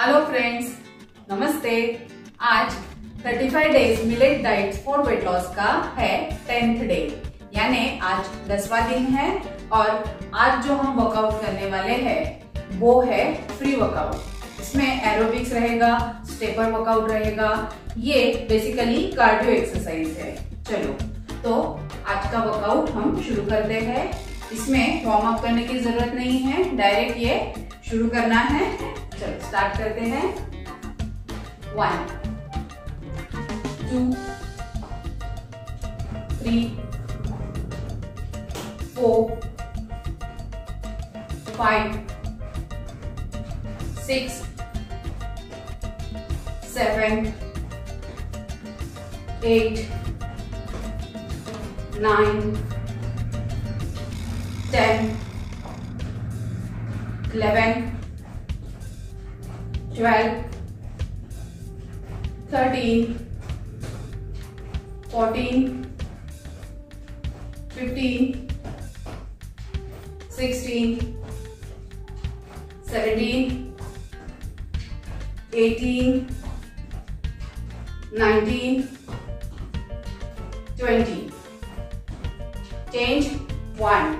Hello friends नमस्ते. आज 35 days millet diet for weight loss का है टेंथ डे यानी आज दसवा दिन है और आज जो हम वर्कआउट करने वाले हैं, वो है फ्री वर्कआउट इसमें एरोबिक्स रहेगा स्टेपर वर्कआउट रहेगा. ये बेसिकली कार्डियो एक्सरसाइज है. चलो. तो आज का वर्कआउट हम शुरू करते हैं. इसमें वार्म अप करने की ज़रूरत नहीं है. डायरेक्ट ये शुरू करना है। चलो स्टार्ट करते हैं। One two three four five six seven eight nine ten 11 12 13 14 15 16 17 18 19 20 change 1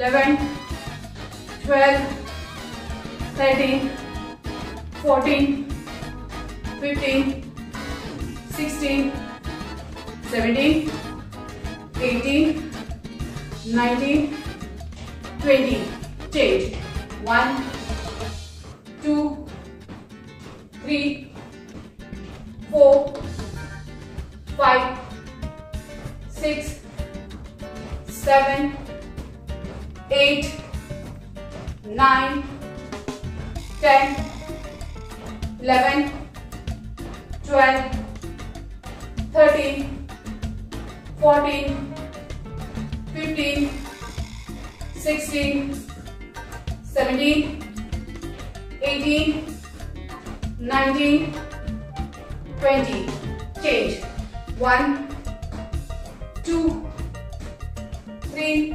11, 12, 13, 14, 15, 16, 17, 18, 19, 20. Change. 1, 2, 3, 4, 5, 6, seven, eight, nine, ten, eleven, twelve, thirteen, fourteen, fifteen, sixteen, seventeen, eighteen, nineteen, twenty. Change. One, two three,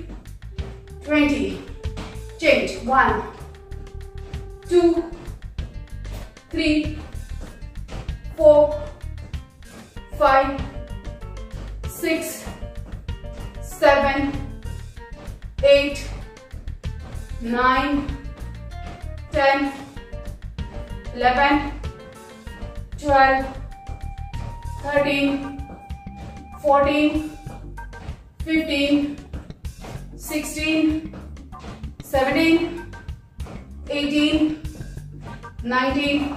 20. Change. 1, 2, 3, 4, 5, 6, 7, 8, 9, 10, 11, 12, 13, 14, 15, 16, 17, 18, 19,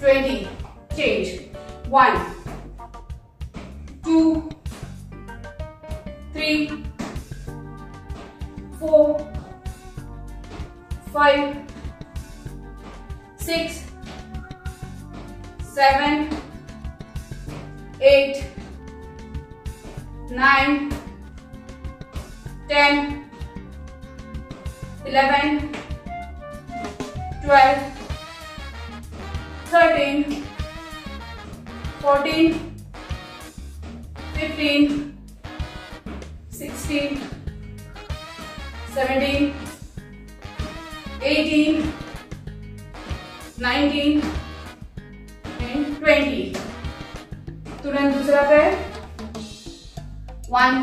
20. Change. 1, 2, 3, 4, 5, 6, 7, 8, 9, ten eleven twelve thirteen fourteen fifteen sixteen seventeen eighteen nineteen and twenty तुरंत दूसरा पैर one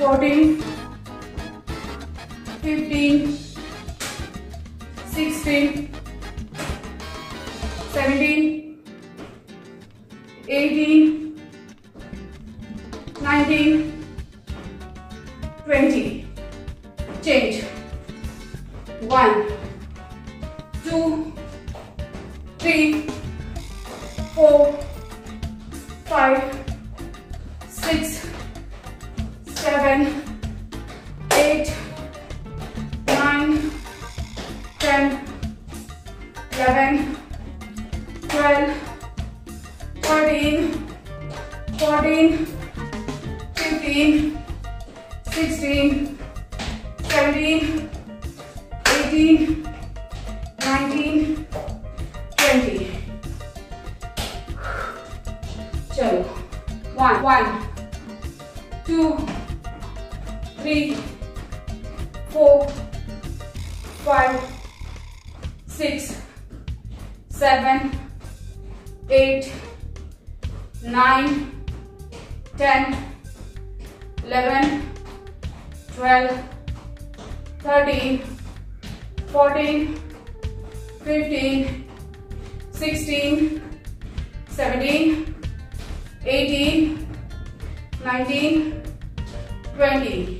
14, 15, 16, 17, 18, 19, 20. Change. 1, 2, 3, 4, 5, 6, seven, eight, nine, ten, eleven, twelve, thirteen, fourteen, fifteen, sixteen, seventeen, eighteen, nineteen, twenty. Chalo. One, one, two three, four, five, six, seven, eight, nine, ten, eleven, twelve, thirteen, fourteen, fifteen, sixteen, seventeen, eighteen, nineteen, twenty.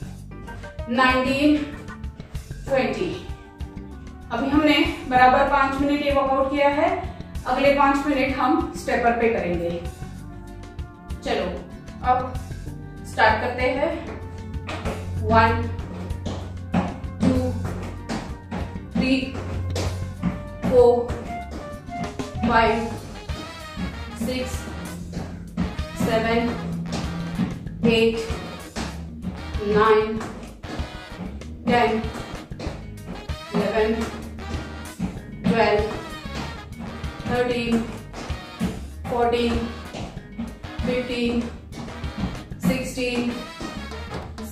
nineteen twenty. अभी हमने बराबर पाँच minute ये workout किया है। अगले पाँच minute हम स्टेपर पे करेंगे। चलो, अब स्टार्ट करते हैं। One two three four five six seven eight nine 10, 11, 12, 13, 14, 15, 16,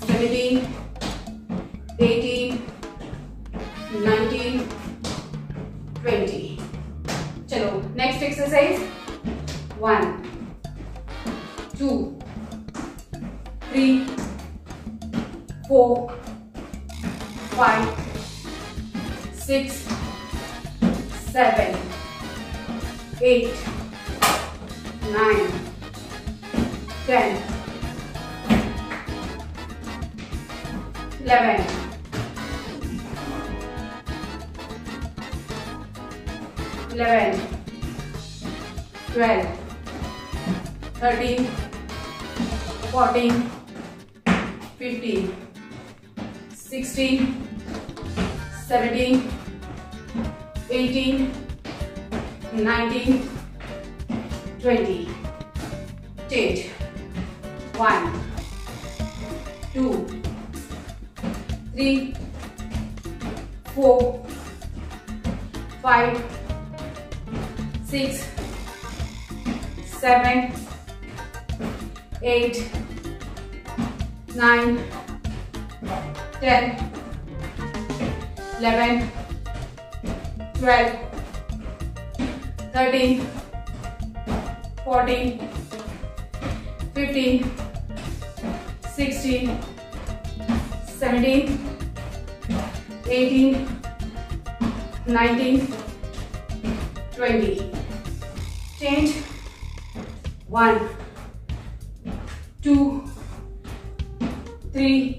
17, 18, 19, 20. चलो next exercise one two three four five, six, seven, eight, nine, ten, eleven, eleven, twelve, thirteen, fourteen, fifteen, sixteen. 17, 18, 19, 20. Change. 1, 2, 3, 4, 5, 6, 7, 8, 9, 10, 11, 12, 13, 14, 15, 16, 17, 18, 19, 20. Change. 1, 2, 3,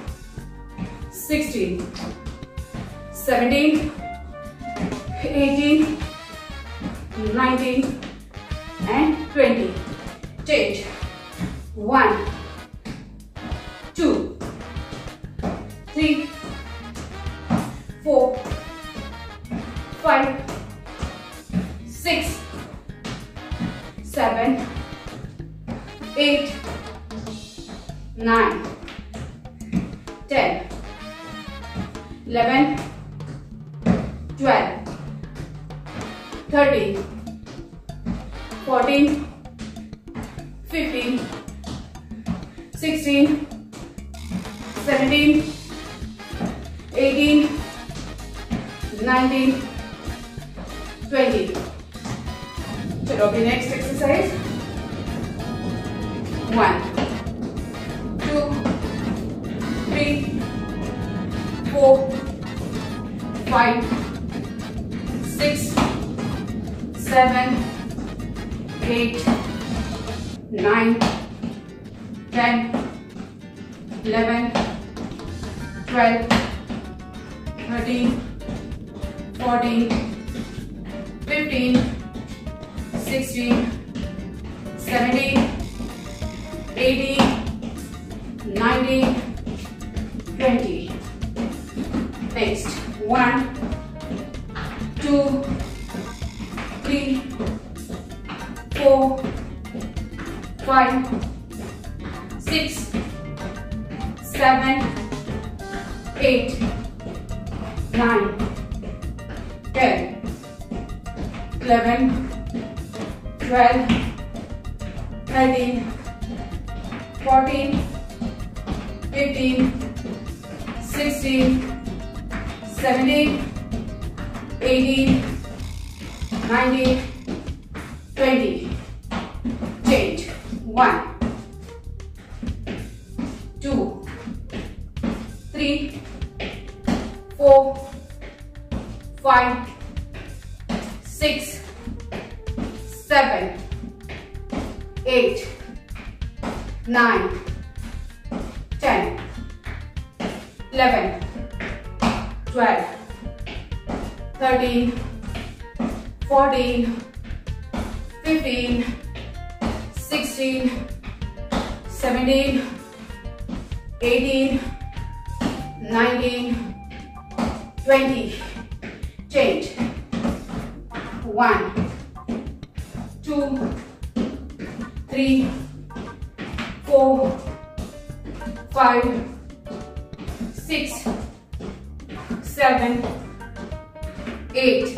16, 17, 18, 19 and 20. Change. 1, 13, 14, 15, 16, 17, 18, 19, 20. Chalo, abhi next exercise. One, two, three, four, five. Seven, eight, nine, ten, eleven, twelve, thirteen, fourteen, fifteen, sixteen, seventeen, 19, 20. Change. 1, 2, 3, 4, 5, 6, 7, 8, 9, 10, 11, 12, 13, 14, 15, 16, 17, 18, 19, 20. change one two three four five six seven eight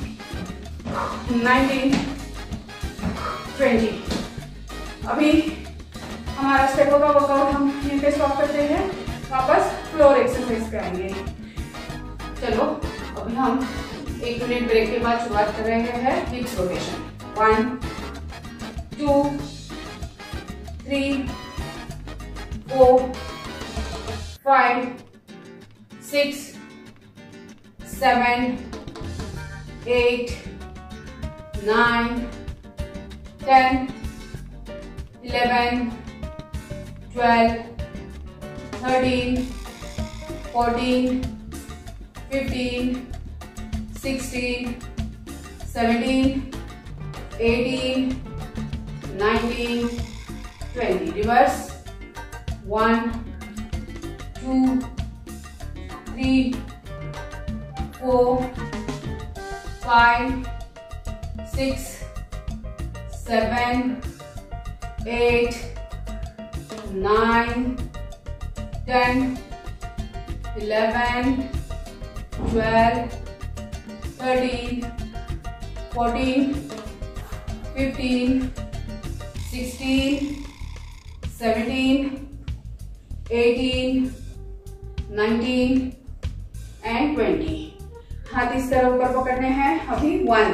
19, 20. अभी हमारा स्टेपों का workout हम यहीं पे stop करते हैं। वापस floor exercise करेंगे। चलो अभी हम एक मिनट ब्रेक के बाद शुरुआत कर रहे हैं hips rotation one two three four five six seven eight 9, 10, 11, 12, 13, 14, 15, 16, 17, 18, 19, 20. Reverse. 1, 2, 3, 4, 5, six, seven, eight, nine, ten, eleven, twelve, thirteen, fourteen, fifteen, sixteen, seventeen, eighteen, nineteen, and twenty. हाथ इस तरह ऊपर पकड़ने हैं अभी one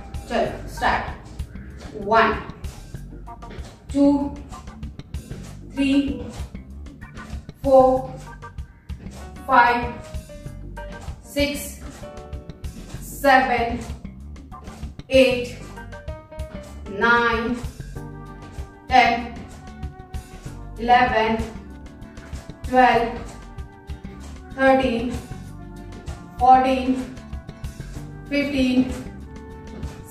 Chalo, start. One, two, three, four, five, six, seven, eight, nine, ten, eleven, twelve, thirteen, fourteen, fifteen.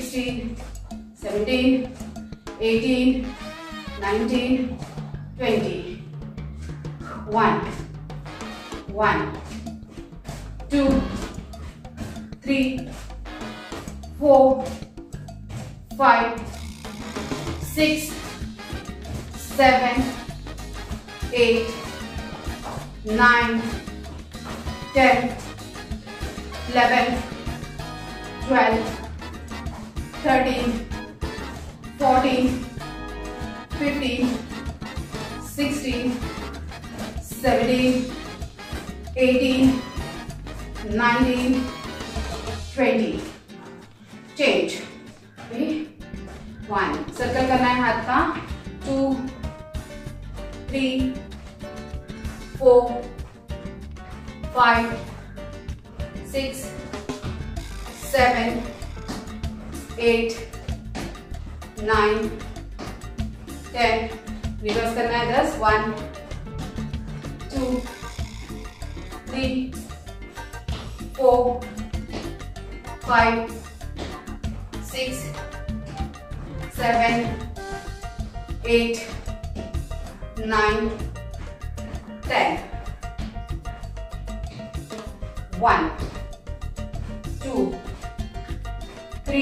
16, 17, 18, 19, 20. 1, 1, 2, 3, 4, 5, 6, 7, 8, 9, 10, 11, 12, 13, 14, 15, 16, 17, 18, nineteen twenty change one circle करना है हाथ का. Two three four five six seven eight nine ten reverse करना है दस one two three four five six seven eight nine ten one two three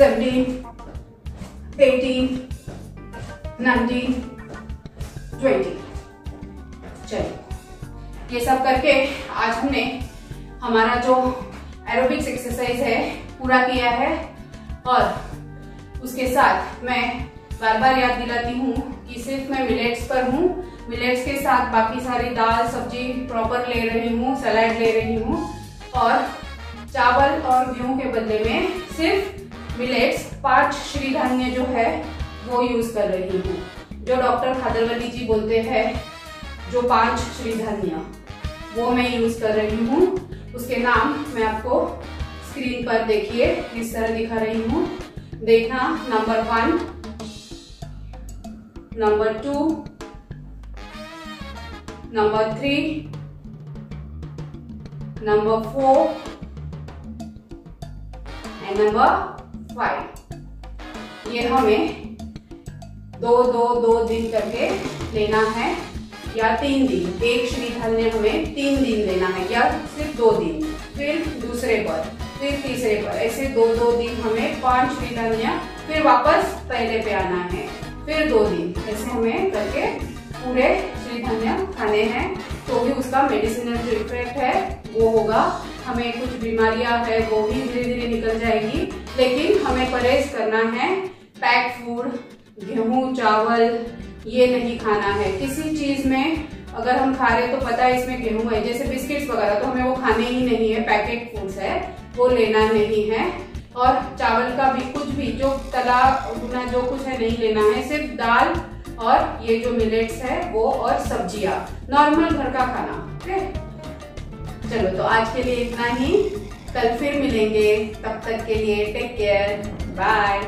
seventeen. Eighteen nineteen twenty चलिए, ये सब करके आज हमने हमारा जो एरोबिक्स एक्सरसाइज है, पूरा किया है और उसके साथ मैं बार बार याद दिलाती हूँ कि सिर्फ़ मैं मिलेट्स पर हूँ मिलेट्स के साथ बाकी सारी दाल, सब्ज़ी प्रॉपर ले रही हूँ सलाद ले रही हूँ और चावल और गेहूँ के बदले में सिर्फ़ मिलेट्स, पाँच श्री धान्य जो है, वो यूज़ कर रही हूँ। जो डॉक्टर खादरवली जी बोलते हैं, जो पाँच श्री धान्य, वो मैं यूज़ कर रही हूँ। उसके नाम मैं आपको स्क्रीन पर देखिए इस तरह दिखा रही हूँ। देखना number one number two number three number four and number five ये हमें दो दो दो दिन करके लेना है, या तीन दिन। एक श्री धान्य हमें तीन दिन लेना है, या सिर्फ़ दो दिन। फिर दूसरे पर, फिर तीसरे पर। ऐसे दो दो दिन हमें पाँच श्री धान्य फिर वापस पहले पे आना है। फिर दो दिन। ऐसे हमें करके पूरे श्री धान्य खाने हैं तो भी उसका मेडिसिनल जो इफ़ेक्ट है, वो होगा। हमें कुछ बीमारियाँ है, वो भी धीरे धीरे निकल जाएगी। लेकिन हमें परहेज करना है, पैक फ़ूड, गेहूँ, चावल, ये नहीं खाना है। किसी चीज़ में अगर हम खा रहे तो पता है इसमें गेहूँ है। जैसे बिस्किट्स वगैरह तो हमें वो खाने ही नहीं है। पैकेट फूड्स है, वो लेना नहीं है। और चावल का भी कुछ भी, जो तला भुना जो कुछ है, नहीं लेना है। सिर्फ़ दाल और ये जो मिलेट्स है, वो और सब्ज़ियाँ। नॉर्मल घर का खाना, ठीक चलो तो आज के लिए इतना ही। कल फिर मिलेंगे तब तक के लिए टेक केयर बाय